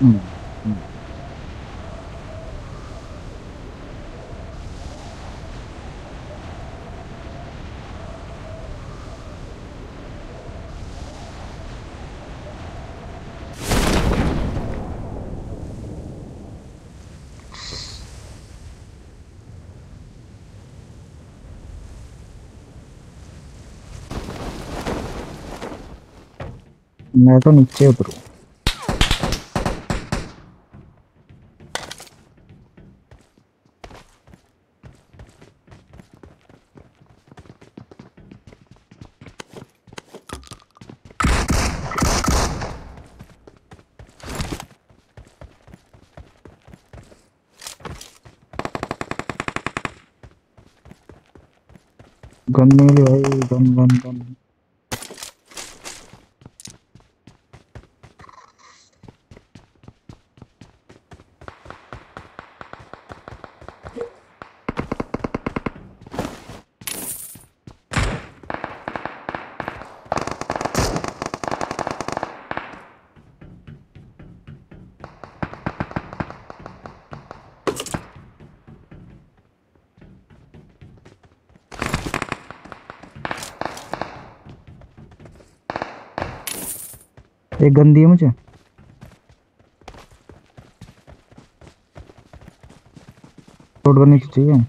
हम्म, हम्म। मैं तो नीचे उतरू गन नहीं ली भाई conmigo एक गंदी है मुझे। चाहिए।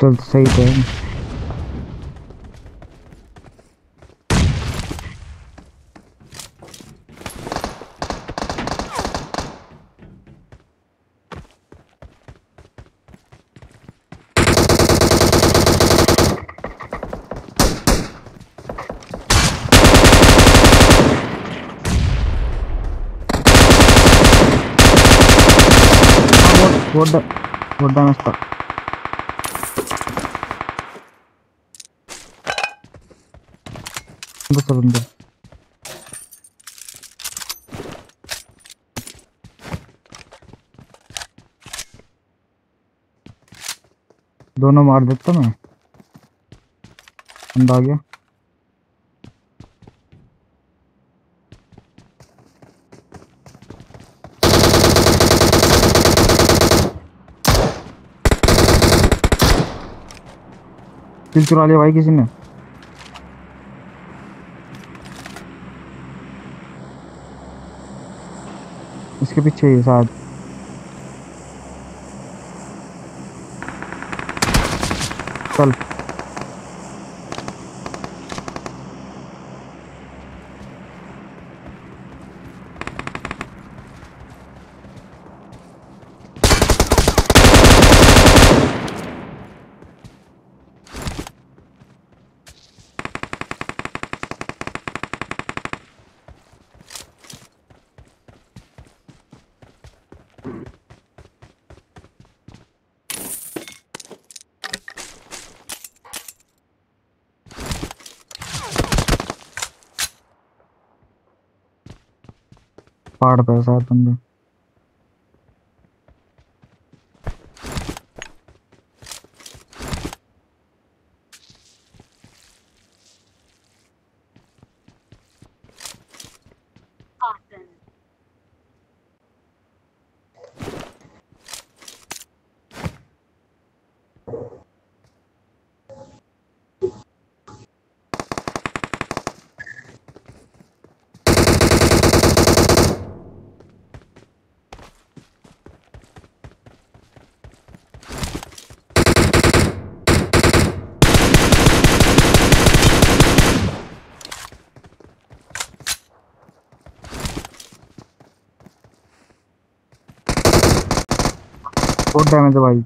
चल सही तो हाँ, बहुत बहुत बहुत डैमेज था अंदर सब अंदर दोनों मार देता मैं अंदर आ किल चुरा लिया भाई किसी ने? इसके पीछे ही शायद। चल। पहाड़ पे है शायद बंदे बहुत डैमेज है भाई।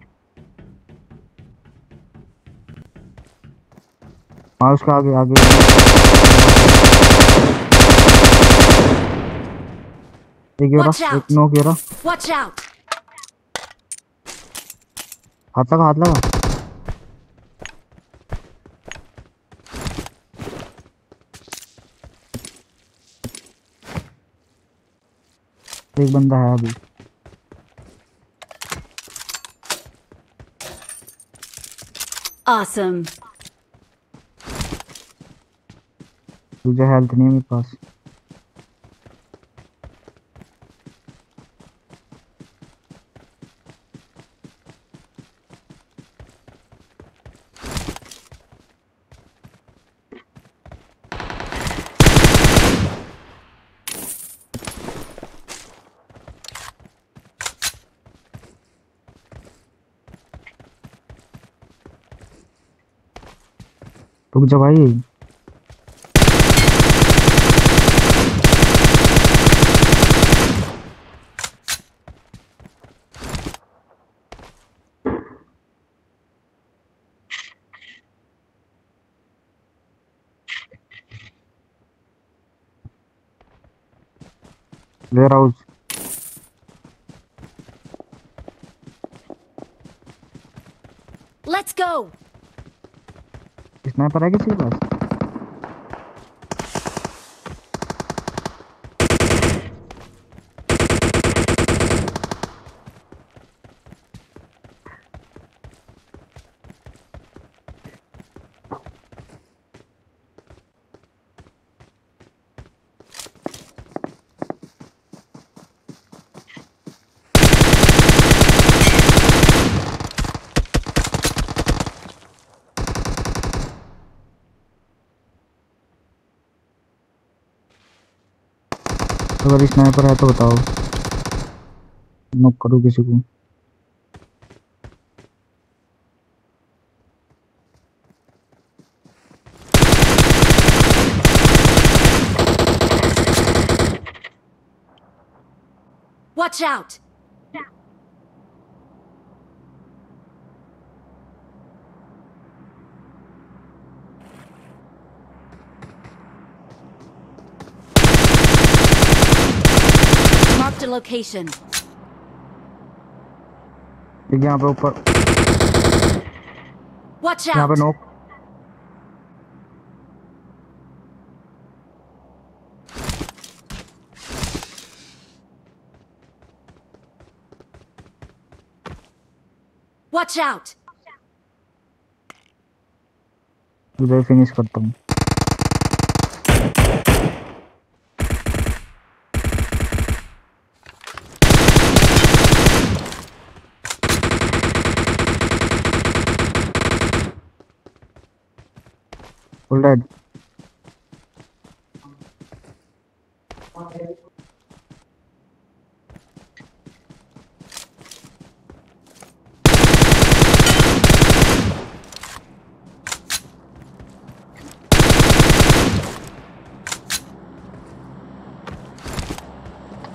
हाँ उसका आगे आगे। एक. एक out! हाथ लगा हाथ लगा। एक बंदा है अभी। Awesome. तुझे हेल्थ नहीं रुक जा भाई। वेयर हाउस स्नाइपर है किसी के अगर स्नाइपर है तो बताओ नॉक करो किसी को Watch out. Marked a location. ठीक है यहाँ पे ऊपर Watch यहाँ पे out. Knock Watch out. इधर फिनिश करता हूँ डेड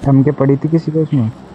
एम के पड़ी थी किसी को उसमें?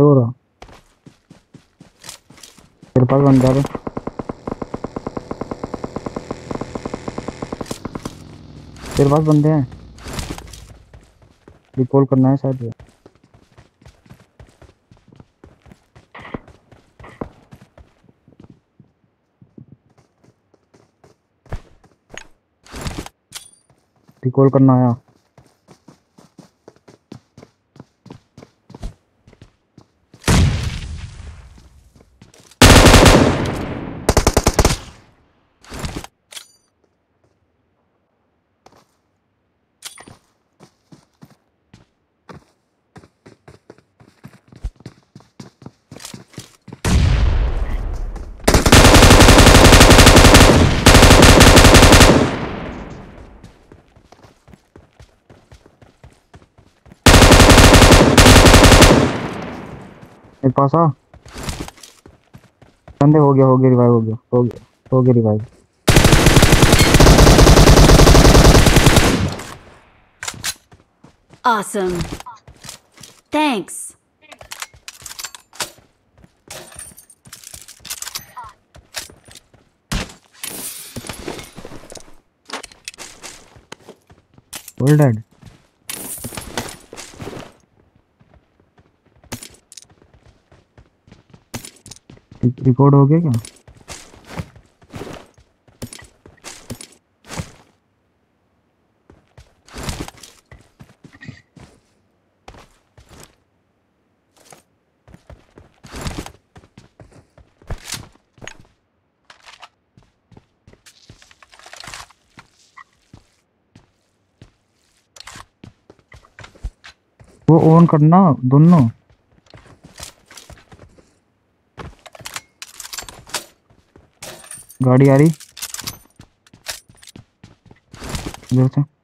हो रहा तेरे पास बंदा है तेरे पास बंदे हैं रिकॉल करना है शायद। रिकॉल करना आया एक पास आ बंदे हो गया हो गया रिवाइव हो गया हो गया हो गया revive Awesome. Thanks. Well done. Record हो गया क्या? वो ऑन करना दोनों? गाड़ी आ रही। इधर से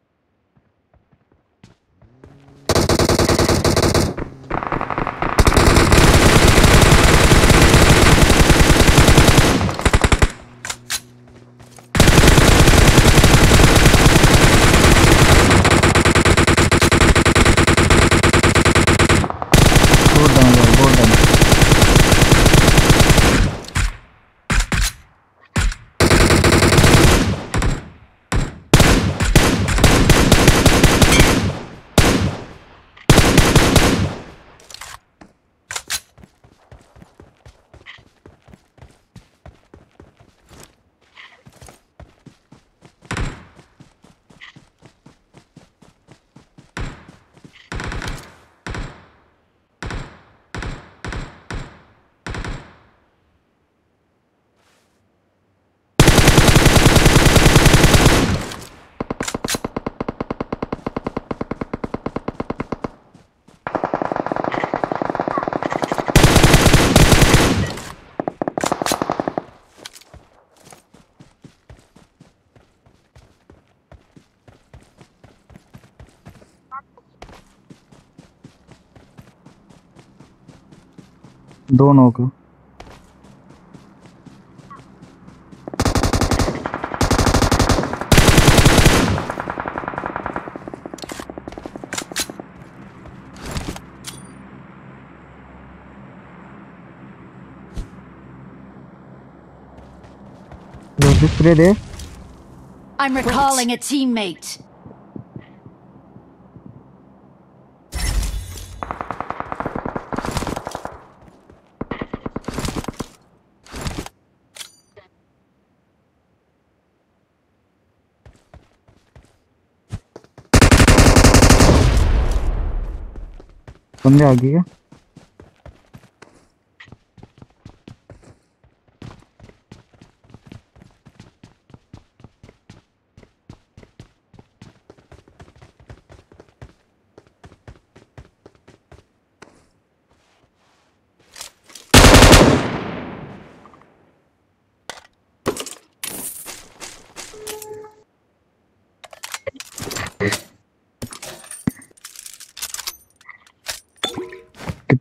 दो नौक spray they I'm recalling a teammate. बंदे आ गए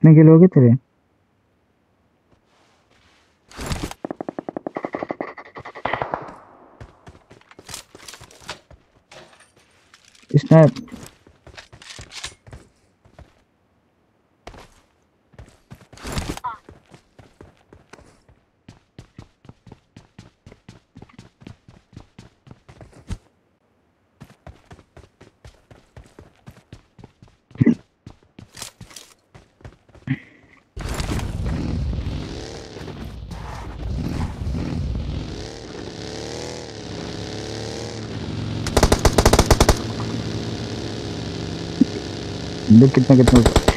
कितने किलो हो तेरे? स्नैप देख कितने कितना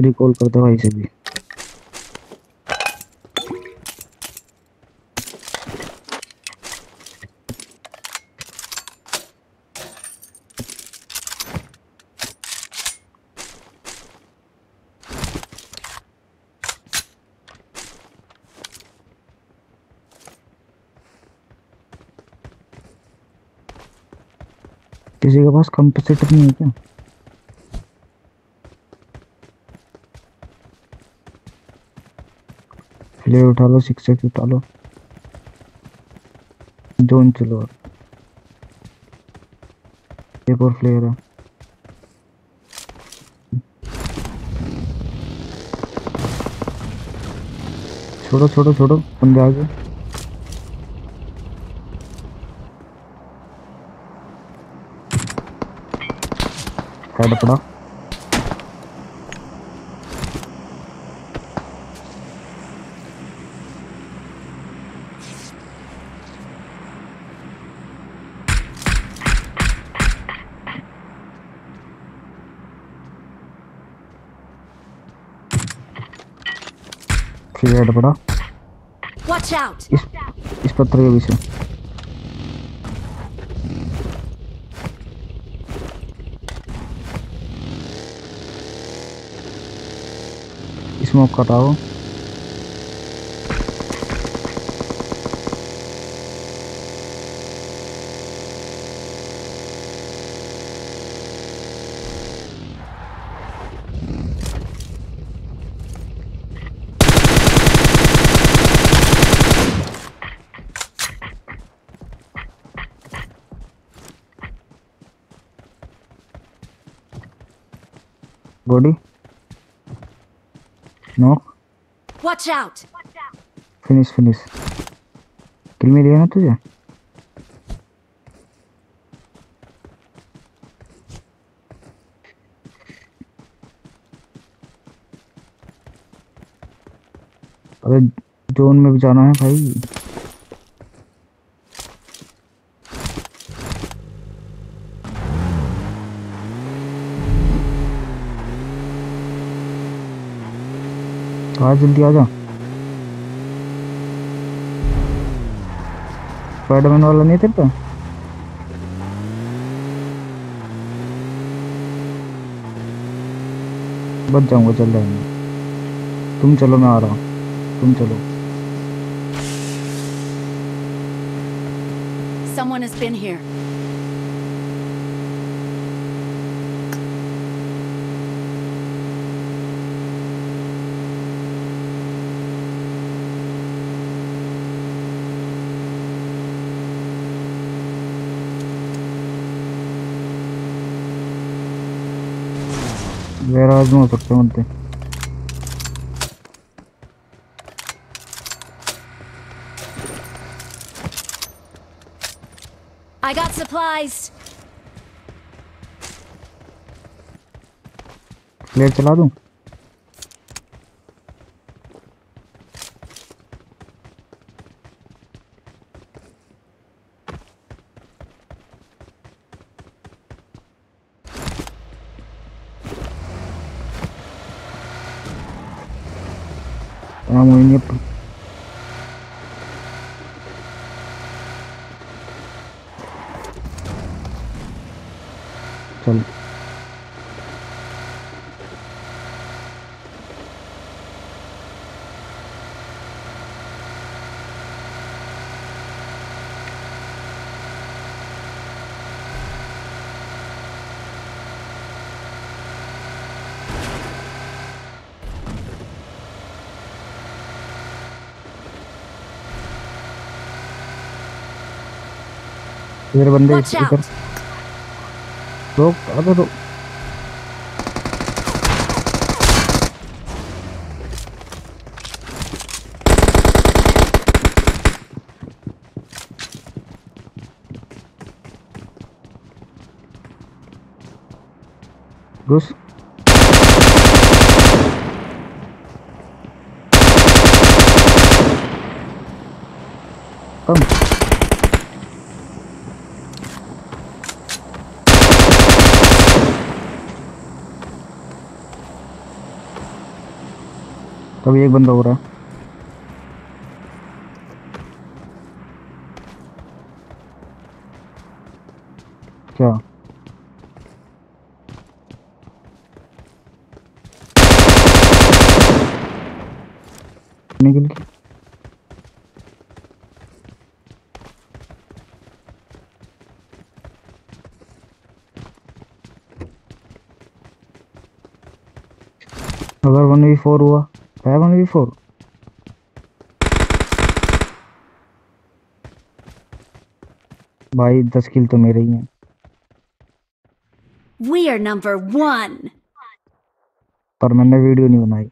रिकॉल करते भाई से भी। किसी के पास कंपेसिटर नहीं है क्या? फ्लेयर उठा लो सिक्स एक्स उठा लो जोन चलो एक और फ्लेयर है। छोड़ो छोड़ो छोड़ो, बंदे आगे। हेड पड़ा। फिर हेड पड़ा। वॉच आउट इस इस पत्थर के पीछे। स्मोक हटाओ। Body knock Watch out! Finish finish kill मिल गया ना तुझे? अबे जोन में भी जाना है भाई। आ जल्दी आ जा स्पाइडरमैन वाला नहीं तेरे पे बच जाऊँगा, चल जाएँगे तुम चलो, मैं आ रहा हूँ। तुम चलो। Someone has been here. Garage में हो सकते हैं बनते I got supplies. प्लेट चला दूँ चल इधर बंदे Watch out. इधर रोक अबे रोक घुस तभी एक बंदा हो रहा क्या? निकल अगर वन वी फोर हुआ। है वन वी फोर भाई दस किल तो मेरे ही हैं। We are number one. पर मैंने वीडियो नहीं बनाई।